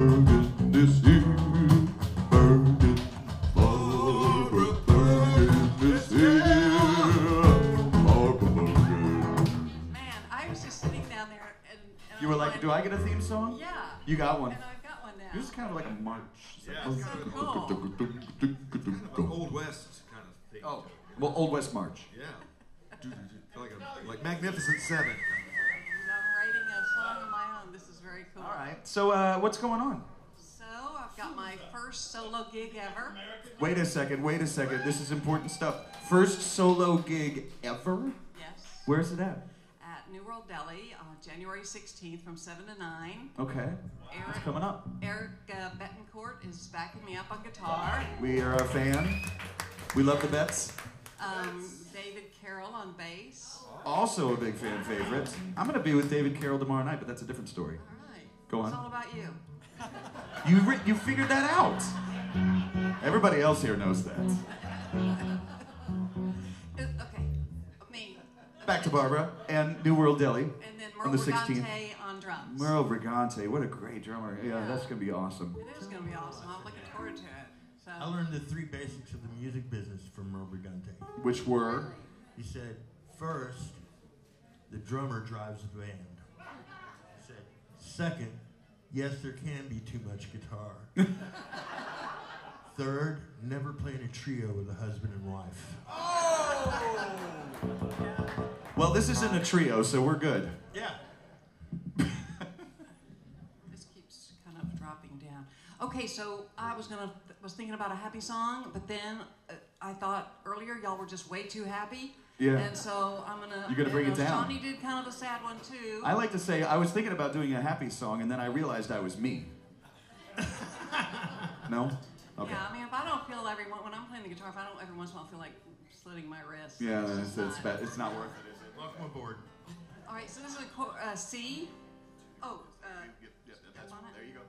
You were I'm like, do I get a theme song? Yeah. You got one. And I've got one now. Yours is kind of like a march. Yeah, it's kind of cool. kind of an old west kind of thing. Oh, well, Old West March. Yeah. like a, like Magnificent Seven. I'm writing a song of my own. This is very cool. All right. So, uh, what's going on? So I've got my first solo gig ever. Wait a second. Wait a second. This is important stuff. First solo gig ever. Yes. Where's it at? At New World Deli on January 16th from 7 to 9. Okay. Eric, It's coming up. Eric uh, Betancourt is backing me up on guitar. We are a fan. We love the bets. Um, David Carroll on bass. Also a big fan favorite. I'm going to be with David Carroll tomorrow night, but that's a different story. All right. Go It's all about you. You re- you figured that out. Everybody else here knows that. Uh, okay. Me. Back to Barbara and New World Deli And then on the 16th. Brigante on drums. Merle Brigante, what a great drummer. Yeah, that's going to be awesome. It is going to be awesome. I'm looking forward to it. So. I learned the three basics of the music business from Merle Brigante. Which were He said, first, the drummer drives the band. He said, second, yes, there can be too much guitar. Third, never play in a trio with a husband and wife. Oh! Well, this isn't a trio, so we're good. Yeah. This keeps kind of dropping down. Okay, so I was gonna was thinking about a happy song, but then uh, I thought earlier y'all were just way too happy. Yeah. And so I'm gonna. You're gonna bring you it down. Shawnee did kind of a sad one too. I like to say I was thinking about doing a happy song, and then I realized I was me. no? Okay. Yeah, I mean, if I don't feel every when I'm playing the guitar, if I don't every once in a while feel like slitting my wrist. Yeah, it's it's, just it's, not- bad. it's not worth it, is it? Welcome aboard. All right, so this is a chord, uh, C. Oh, uh, that's, on it. there you go.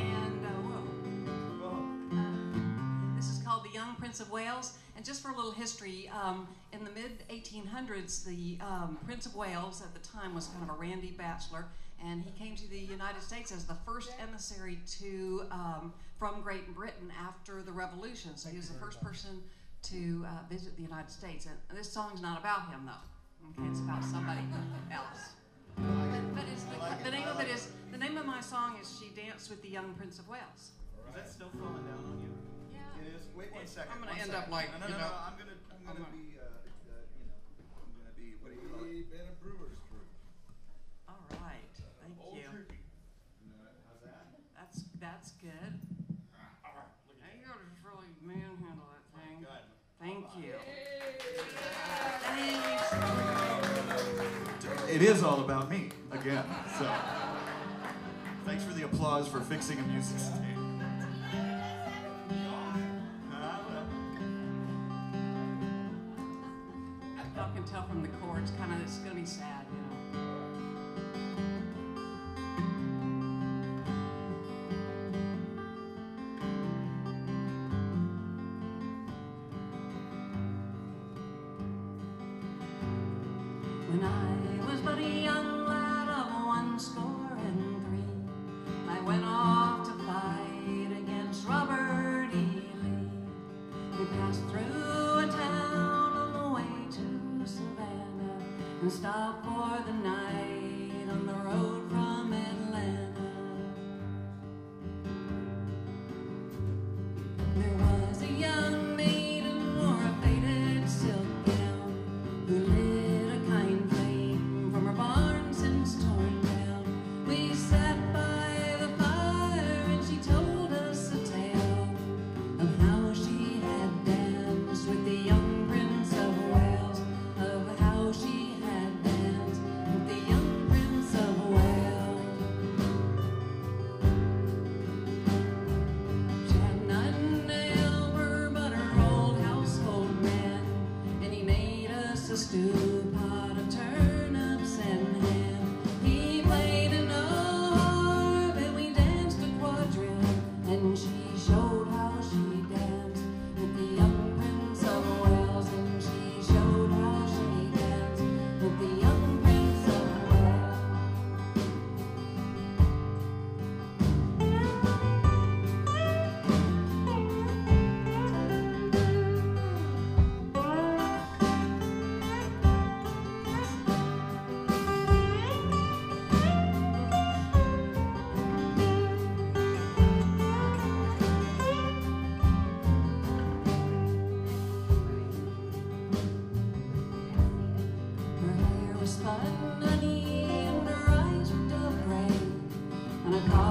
and uh, whoa. Uh, this is called The Young Prince of Wales. And just for a little history, um, in the mid 1800s, the um, Prince of Wales at the time was kind of a randy bachelor, and he came to the United States as the first emissary to um, from Great Britain after the Revolution. So he was the first person to uh, visit the United States. And this song's not about him, though. Okay, it's about somebody else. But, but it's the, the name of it is the name of my song is "She Danced with the Young Prince of Wales." Is that still falling down on you? Yeah. It is. Wait one second. I'm gonna one end second. up like, no, no, you no, know- no, I'm gonna, I'm gonna I'm be, uh, uh, you know, I'm gonna be. What do you call it? Ben and Brewer's crew. All right. Thank you. How's that? That's that's good. Now you gotta just really manhandle that thing. Thank you. Thanks. It is all about me again. So, thanks for the applause for fixing a music stand. Tell from the chords, kind of, it's gonna be sad, you know. When I was but a young Savannah and a call